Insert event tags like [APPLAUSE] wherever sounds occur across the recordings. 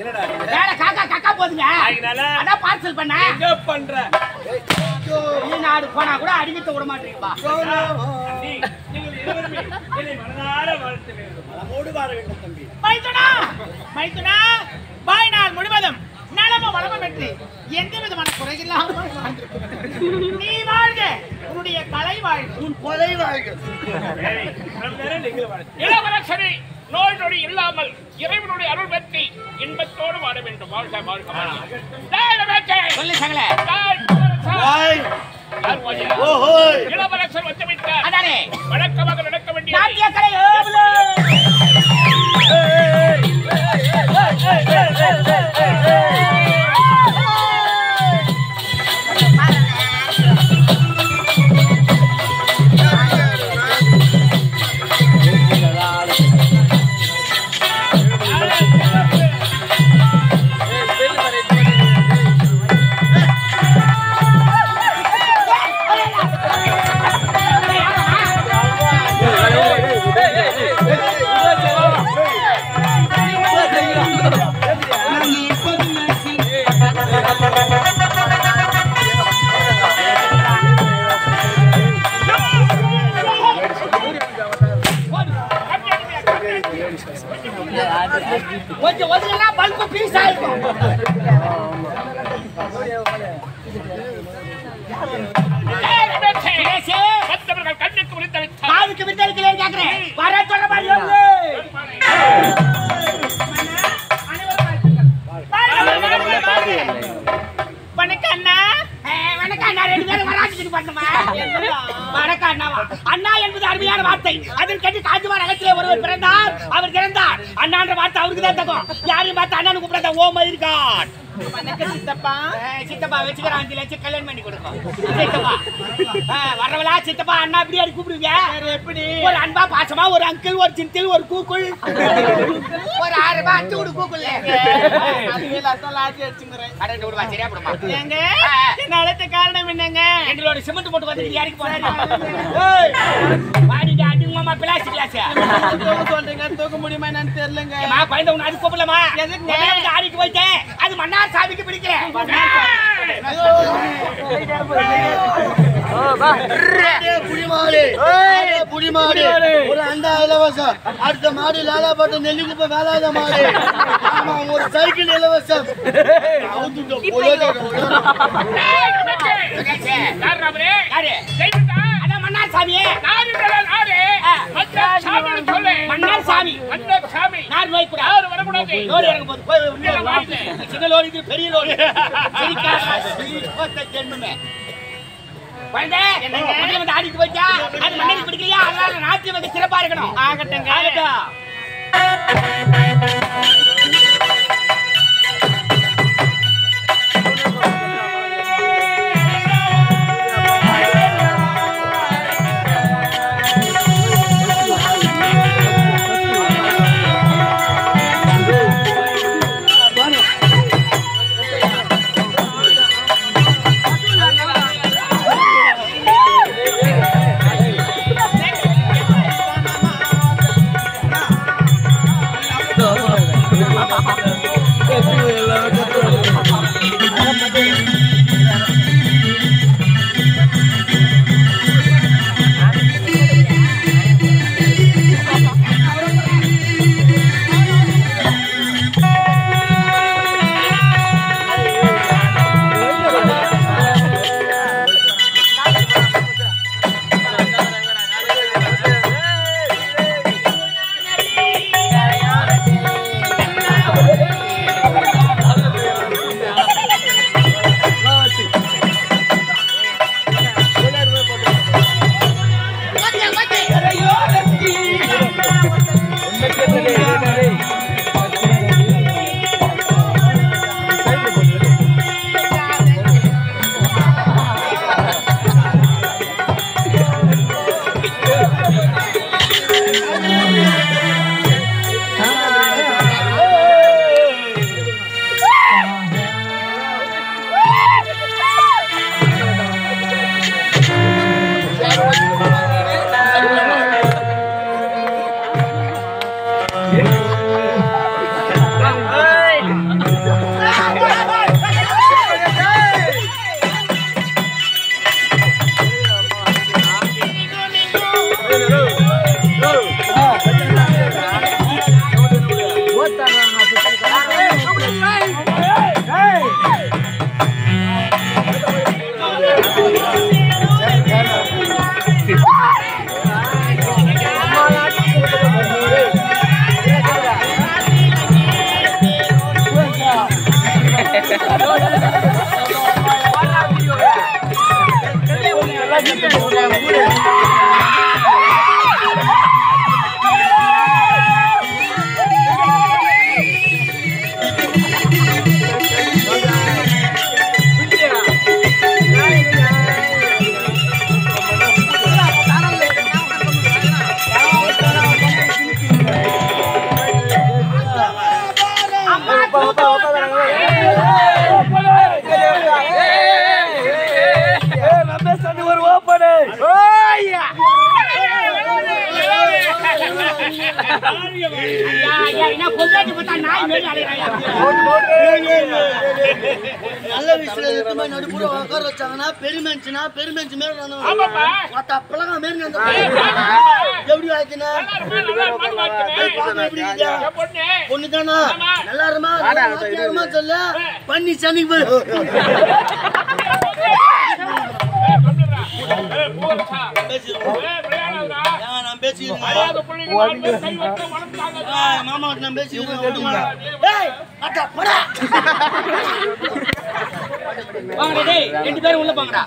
என்னடா காக்கா காக்கா போதுங்க. அதனால அதான் பார்சல் பண்ண. எங்க பண்ற? வெளிநாடு போனா கூட அடிக்கிட்டு விட மாட்டீங்கப்பா. நீங்கள் இருவருமே என்னை மனதார வாழ்த்த வேண்டும். மனமோடு வாழ வேண்டும் தம்பி. மைத்துனா மைத்துனா பாய் நாள் முழுவதும் நலம வளம வெற்றி எந்த விதமான குறையில்லாமல். நீ வாழ்க. உன்னுடைய கலை வாழ்க உன் கொலை வாழ்க இளவரசரை நோய் நொடி இல்லாமல் இறைவனுடைய அருள் பெற்றி இன்பத்தோடு வாழ வேண்டும். வாழ்க வாழ்க வாழ்க. இளவரசர் வந்துவிட்டார் வழக்கமாக அண்ணான்ற வார்த்தை அவருக்கு தான் தகும் யாரையும் பார்த்து அண்ணனு கூப்பிடாத ஓ மயிருக்கான் வணக்கம் சித்தப்பா. சித்தப்பா வச்சுக்கிற அஞ்சு லட்சம் கல்யாணம் பண்ணி கொடுக்கும் சித்தப்பா. வரவளா சித்தப்பா அண்ணா அடி கூப்பிடுவீங்க எப்படி? ஒரு அன்பா பாசமா ஒரு அங்கிள் ஒரு சிந்தில் ஒரு கூக்குள். ஒரு ஆறு ரூபாய் அஞ்சு கொடு கூக்குள் அழைத்த காரணம் என்னங்க? எங்களோட சிமெண்ட் போட்டு வந்து யாருக்கு போறாரு அதிகமா பிளாஸ் கிளாஸ். [LAUGHS] சொல்றீங்க தூக்க முடியுமா என்னன்னு தெரியலங்க. ஏமா பயந்த உன்னை அது கூப்பிடலாமா? வந்து ஆடிக்கு போயிட்டேன். அது மன்னார் சாமிக்கு பிடிக்கிறேன் ஒரு அண்டா இலவசம் அடுத்த மாடு லாலாப்பட்ட மாடு. ஆமா ஒரு சைக்கிள் இலவசம். அவுத்துட்டோம். சாமியே. மன்னார் சாமி மன்னார் சாமி. நார் கூட யாரும் வரக்கூடாது. லோரி இறங்க போது போய். சின்ன லோரி இது பெரிய லோரி ஜென்மமே. குழந்தை, வந்து ஆடிட்டு போயிட்டா, அது மன்னருக்கு பிடிக்கலையா? அதனால நாட்டியம் வந்து சிறப்பா இருக்கணும். ஆகட்டுங்க ஆகட்டும். பொண்டாட்டி பார்த்தா நாய் மேல அலையறாயா நல்ல விஷயம் எதுவுமே நடுப்புற உட்கார வச்சாங்கன்னா பெருமெஞ்சுனா பெருமெஞ்சு மேல நான் ஆமாப்பா. மேல அந்த எப்படி வாய்க்கினா பொண்ணு. நல்லா இருமா சொல்ல பண்ணி சனிக்கு போய் போடா ரெண்டு பேரும் உள்ள போங்கடா?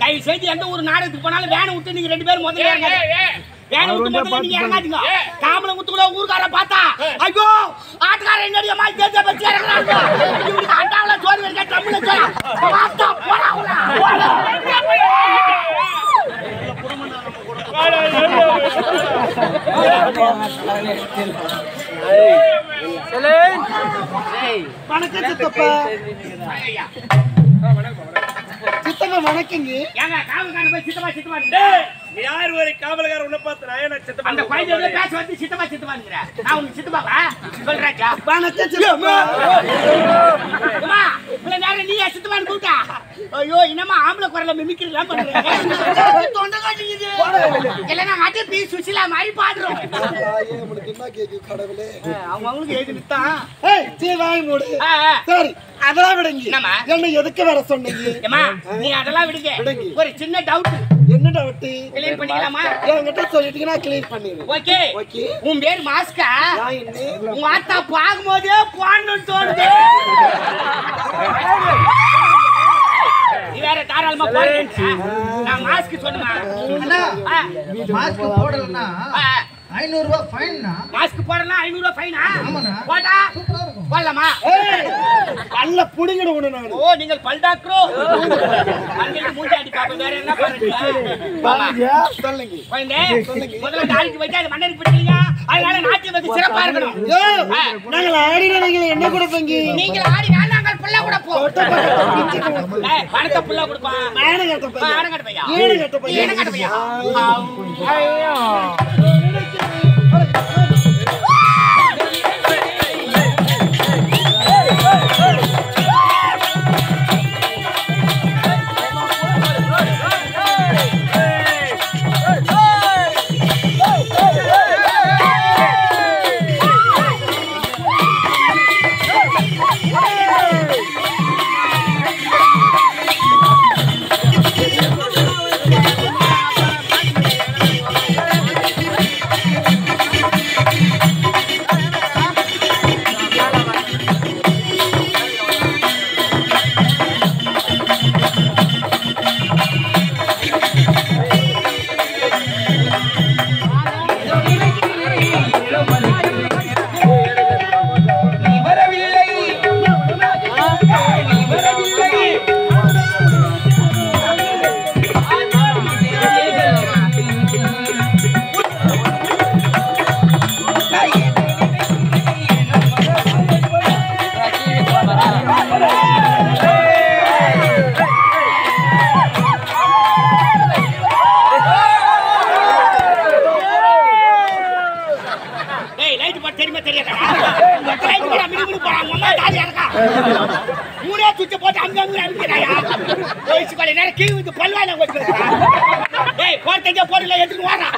தயவு செய்து எந்த ஒரு நாடகத்துக்கு போனாலும் வேனை விட்டு நீங்க ரெண்டு பேரும் முதல்ல ஏய். வேனை விட்டு முதல்ல நீங்க இறங்காதீங்க. காமல முத்துக்குள்ள ஊர்க்கார பார்த்தா ஐயோ ஆட்டுக்கார என்னடிய மாதிரி தேஞ்ச பத்தி இறங்குறாங்க இவனுக்கு அண்டாவுல சோறு தமிழ்ல பார்த்தா போடா. வணக்கம் சித்தப்பா. சித்தப்பா வணக்கங்க ஏங்க காவல்காரன் போய் சித்தப்பா சித்தப்பா. யார் ஒரு காவலகார உன்னை பார்த்து நான் ஏன்னா சித்தப்பா அந்த குழந்தை ஏதோ பேச வந்து சித்தப்பா சித்தப்பாங்கிற. நான் உனக்கு சித்தப்பாவா சொல்றாச்சா வணக்கம் சித்தப்பா. அம்மா இவ்வளவு நேரம் நீ சித்தப்பான்னு கூப்பிட்டா? ஐயோ என்னம்மா ஆம்பளை குரல மிமிக்கிறதுலாம் பண்றீங்க? தொண்டை காட்டிக்குது இல்லைன்னா மட்டை பி சுசிலா மாதிரி பாடுறோம். உங்களுக்கு என்ன கேக்கு கடவுளே? அவங்க அவங்களுக்கு எழுதி நிறுத்தான் ஏய் சீ வாய் மூடு. சரி அதெல்லாம் விடுங்க? என்ன எதுக்கு வர சொன்னீங்க? ஏம்மா நீ அதெல்லாம் விடுங்க. ஒரு சின்ன டவுட் என்ன டவுட்டு கிளியர் பண்ணிக்கலாமா? என்கிட்ட சொல்லிட்டீங்கன்னா கிளீன் பண்ணிடுவேன் ஓகே ஓகே உன் பேர் மாஸ்கா? உங்க ஆத்தா பார்க்கும்போதே போடணும்னு தோணுது. நீ வேற தாராளமா நான் மாஸ்க் சொன்னமா மாஸ்க் போடலன்னா ஐநூறு ரூபாய் ஃபைன்னா? மாஸ்க் போடலாம் ஐநூறு ரூபாய் ஃபைனா? ஆமாண்ணா. போட்டா? சூப்பரா இருக்கும். போடலாமா? பல்ல புடிங்கிட உன நான். ஓ நீங்கள் பல்டாக்ரோ அங்கே மூஞ்சி அடி பாப்ப வேற என்ன பண்ணுறீங்க சொல்லுங்க. குழந்தை முதல்ல நாளைக்கு வச்சு அது மண்ணரி பிடிக்கிறீங்க. அதனால நாட்டியம் வந்து சிறப்பா இருக்கணும். ஏ, நாங்கள் ஆடின நீங்கள் என்ன கொடுப்பீங்க? நீங்க ஆடி நான் நாங்கள் புள்ள கூட போ. பணத்தை புள்ள கொடுப்பான். மானகட்ட பையன். பையா ஈனங்கட்ட பையன். ஈனங்கட்ட டேய் லைட் போட்டு தெரியுமா தெரியாதா? லைட் போட மினி மினி போறாங்க அம்மா தாலியா இருக்கா? மூணே சுவிட்ச் போட்டு அங்க அங்க அடிக்கிறாயா? போயிச்சு கொலை நேரம் கீழ் வந்து பல்வாயில வச்சிருக்கா டேய் போட்டங்க போடல எடுத்து வாடா.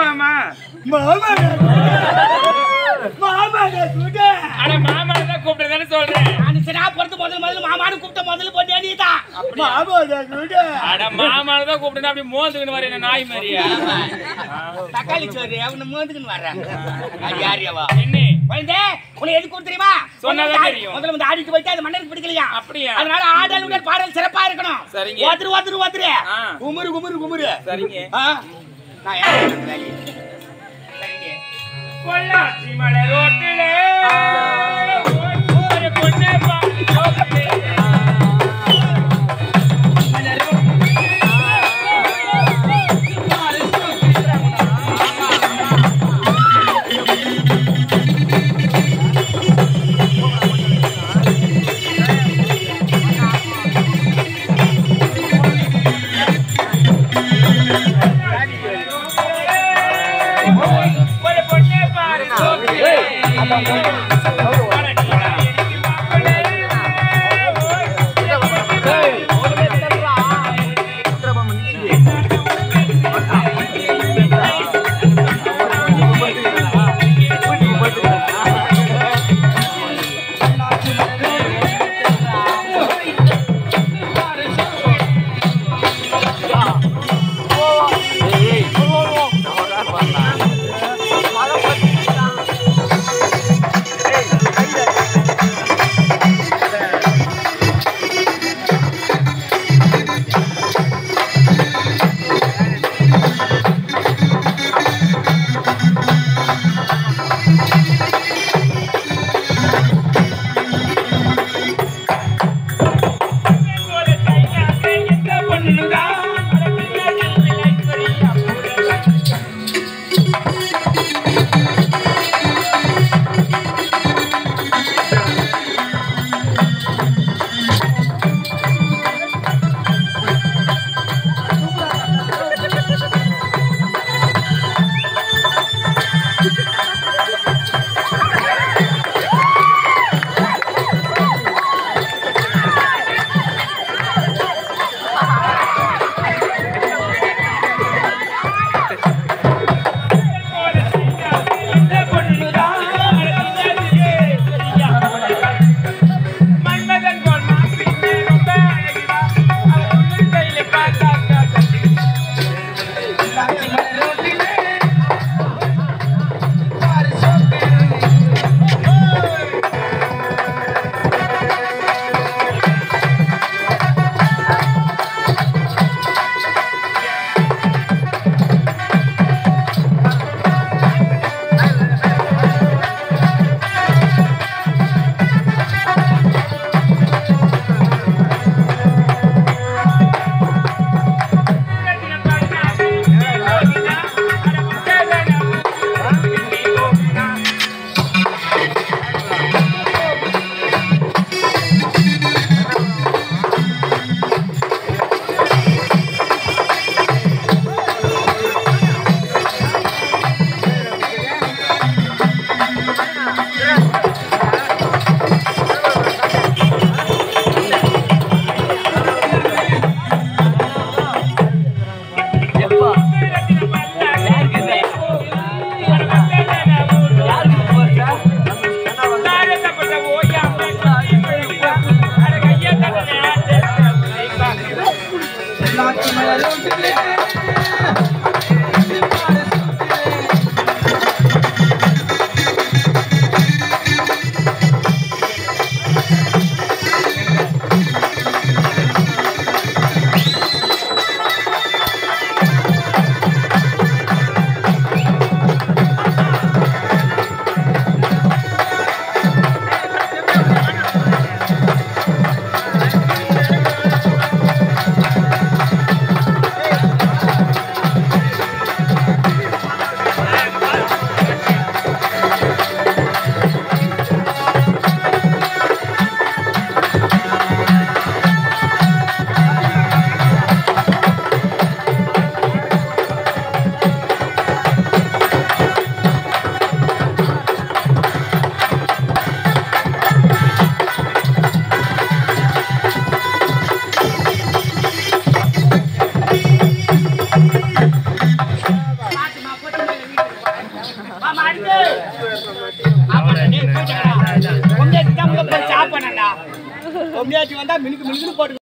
வணக்கம் மாமா அட மாமா தான் கூப்பிடுறதானே சொல்றேன். நான் சினா பொறுத்து முதல்ல முதல்ல மாமானு கூப்பிட்ட முதல்ல பொண்ணு நீதான் அட மாமா தான் கூப்பிடுறேன் அப்படி மோந்துக்கின்னு வரேன் என்ன நாய் மாதிரியா? தக்காளி சோறு அவனை மோந்துக்குன்னு வர்றான். அது யாரியவா என்ன? குழந்தை உனக்கு எது தெரியுமா? சொன்னாதான் முதல்ல தெரியும். முதல்ல வந்து ஆடிட்டு போயிட்டு அது மன்னருக்கு பிடிக்கலையா? அப்படியா? அதனால ஆடல் உடல் பாடல் சிறப்பா இருக்கணும். சரிங்க. ஒருத்தர் ஒருத்தர் ஒருத்தர். குமுறு குமுறு குமுறு. சரிங்க. ஆ? நான் யார் சரிங்க